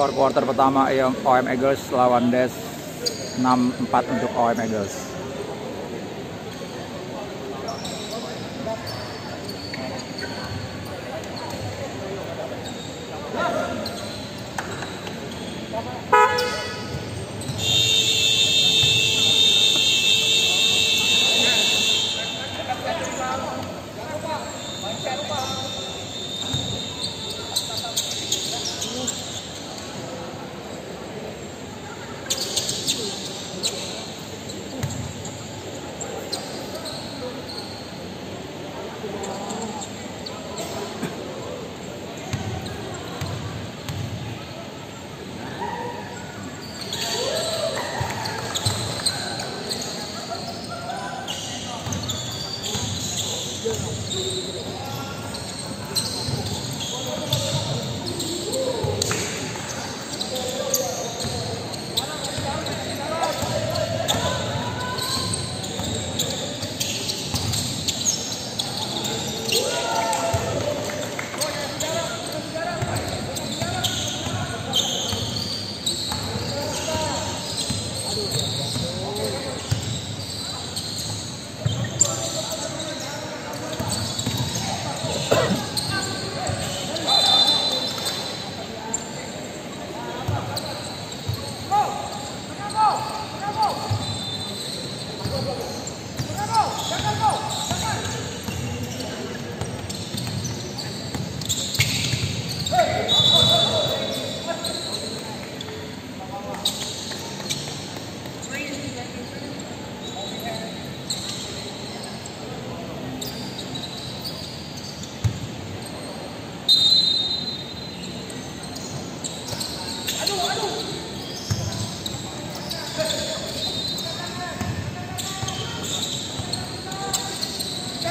skor quarter pertama OM Eagles lawan Des 6-4 untuk OM Eagles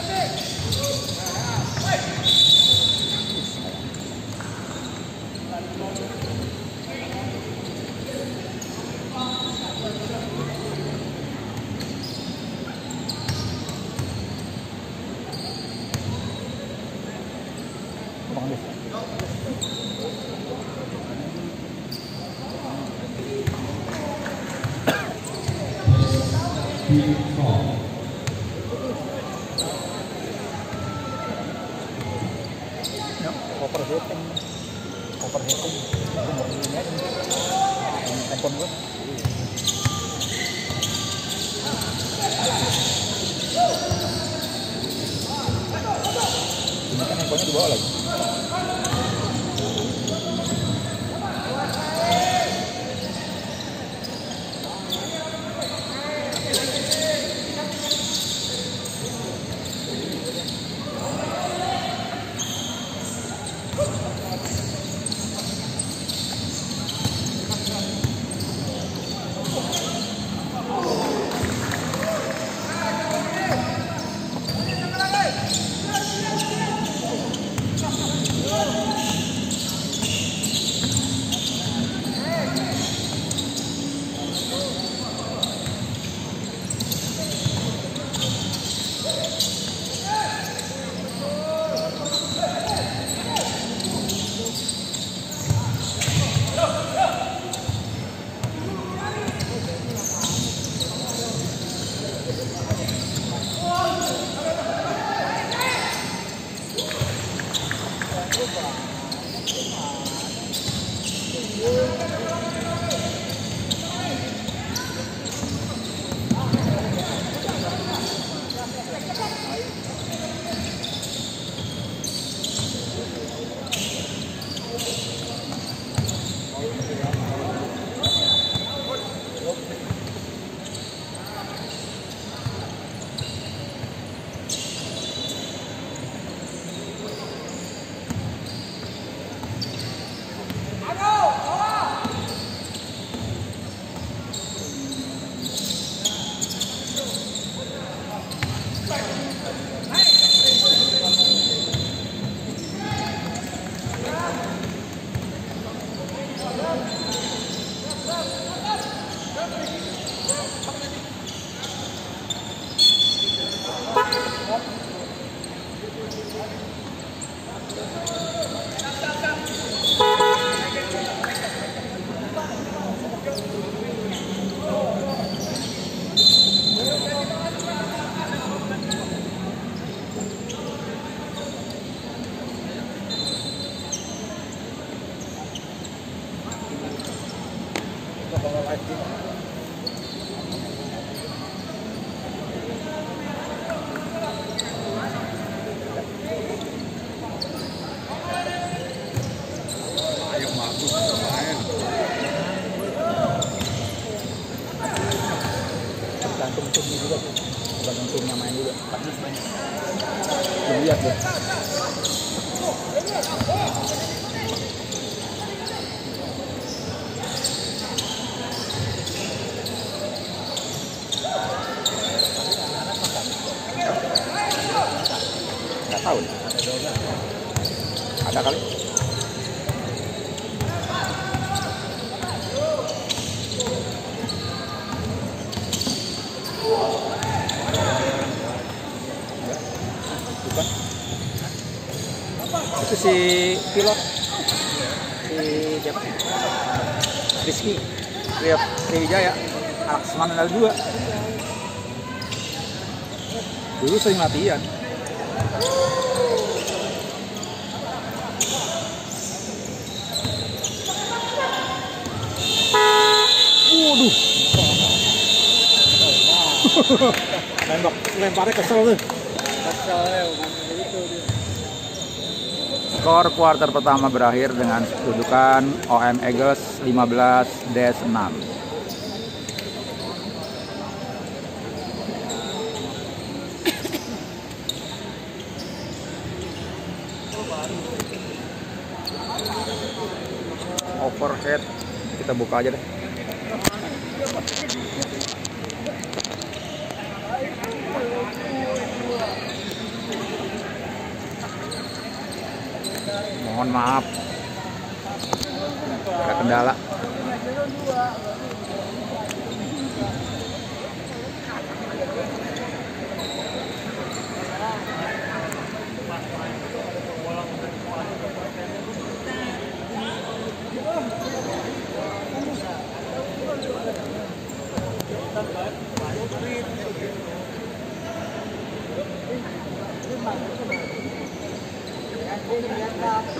どうも。Thank you. Si pilot si siapa? Rizky. Rio Sriwijaya. Anak semangat ada dua. Dulu sering latihan. Waduh, Nembak, lemparnya kesel tuh. Kesel ya, bukan. Skor kuarter pertama berakhir dengan kedudukan OM Eagles 15 des 6. Overhead kita buka aja deh. mohon maaf ada kendala Thank you. Olur ya, rahat.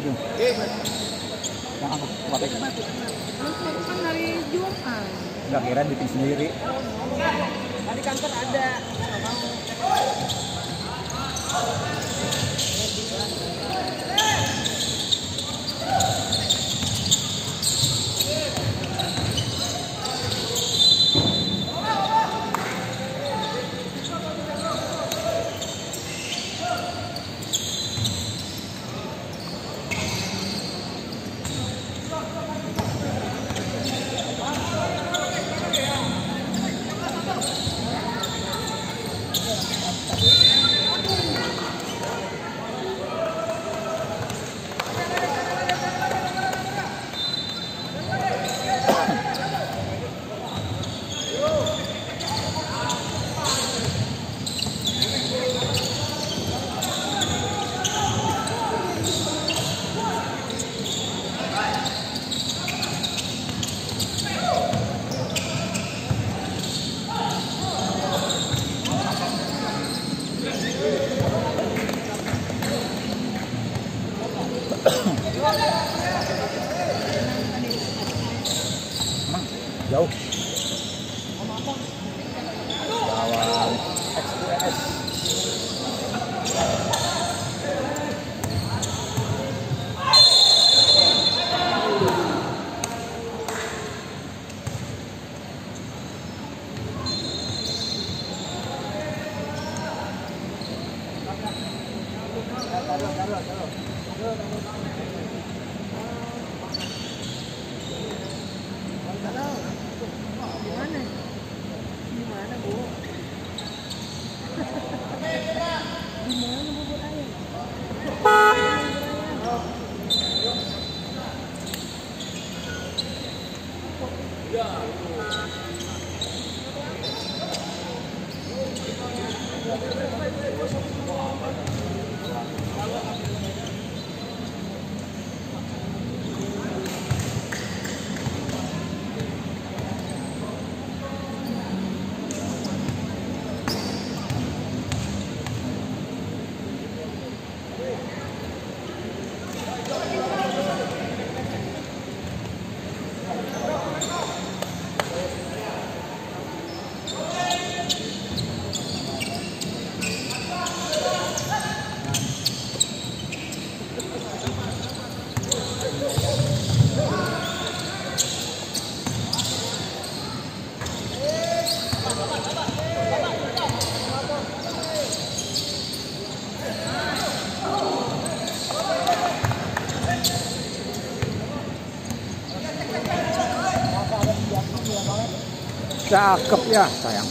Itu? Yang aku batang itu. kan hari Jumat. Enggak kira bikin sendiri. Di kantor ada. Nggak mau. Cakep ya, sayang.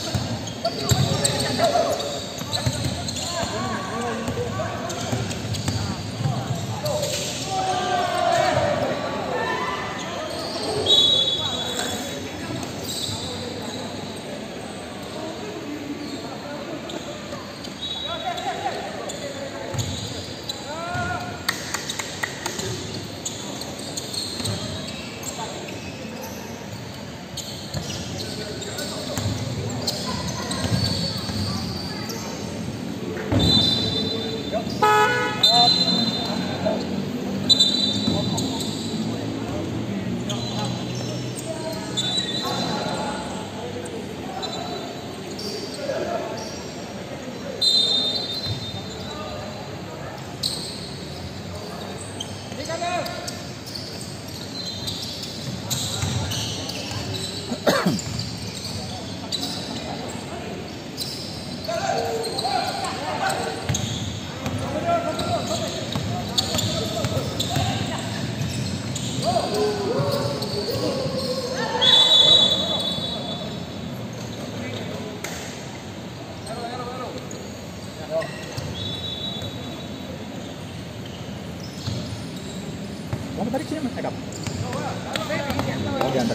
Kamu tadi sini naik apa?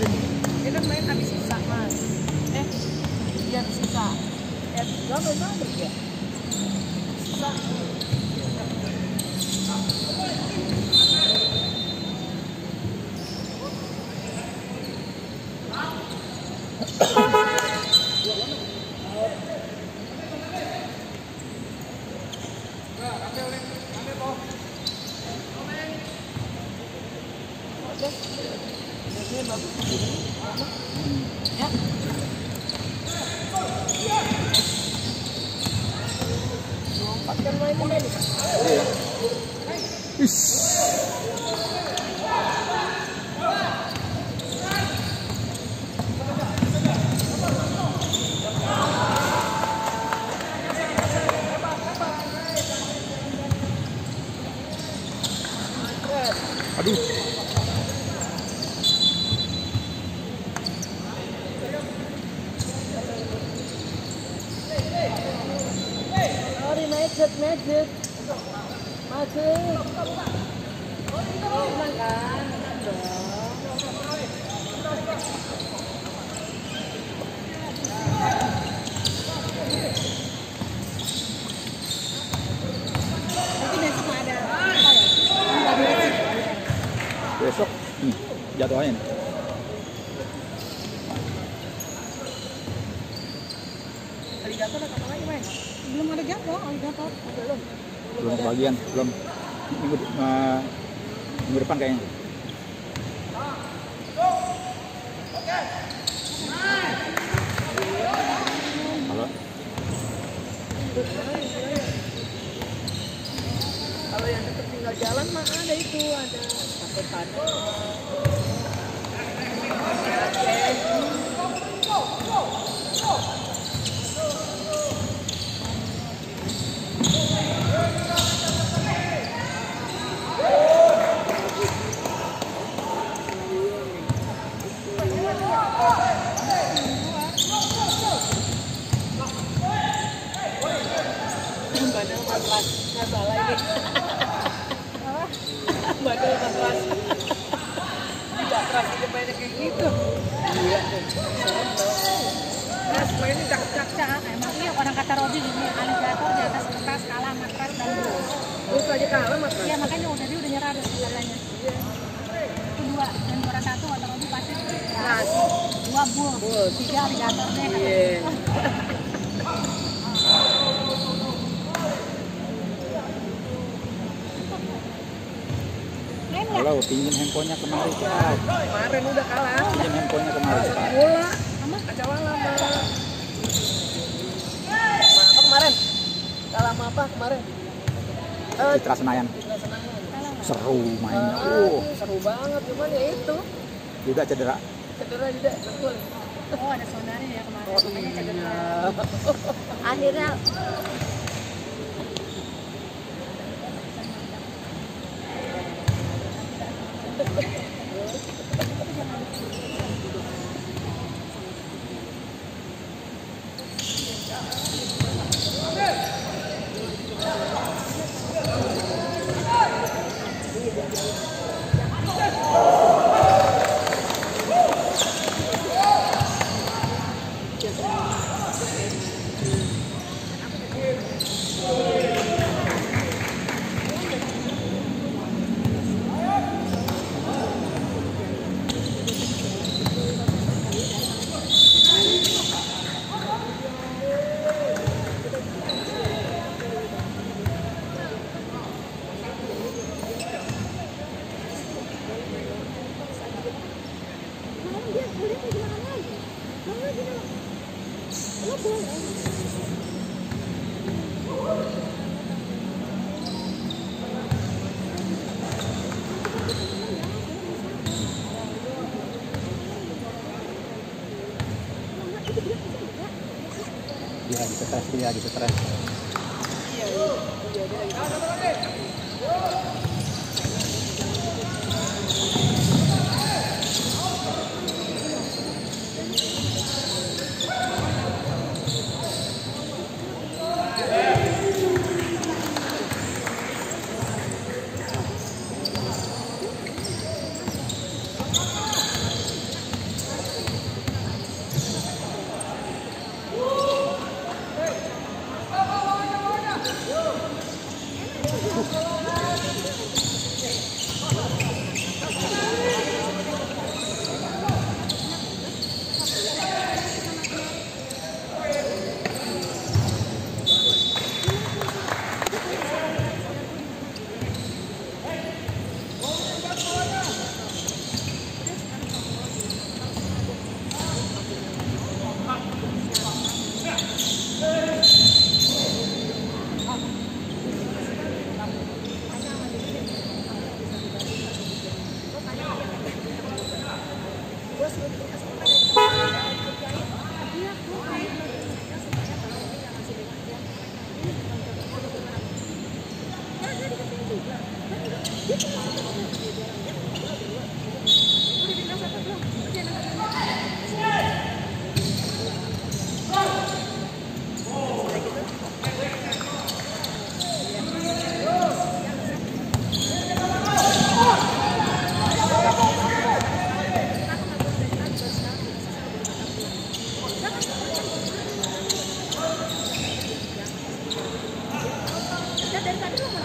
Diantarin. Dia kan main habis sisa, Mas. Eh, habis sisa. Eh, gak main balik ya? Sisa. Aduh. Sorry, macet, macet. Macet. Menang jadwalnya. Aligator atau apa lagi, Mas? Belum ada jadwal, aligator. Belum. Belum kebagian, belum. Minggu, eh, minggu depan kayaknya. Halo. Kalau yang deket tinggal jalan mah ada itu, ada sate-sate. Badal tiga Iya. Nggak? Halo, pinjam handphonenya kemari cepat. Kemarin udah kalah. Pinjam handphonenya kemari cepat. Bola. Sama kacawala sama. Kemarin? Kalah sama apa kemarin? Eh, Citra Senayan. Citra Senayan. Seru mainnya. Uh, seru banget cuman ya itu juga cedera. Cedera juga betul Oh ada ya kemarin. oh makanya cedera. iya Akhirnya Dia lagi stres, dia lagi stres.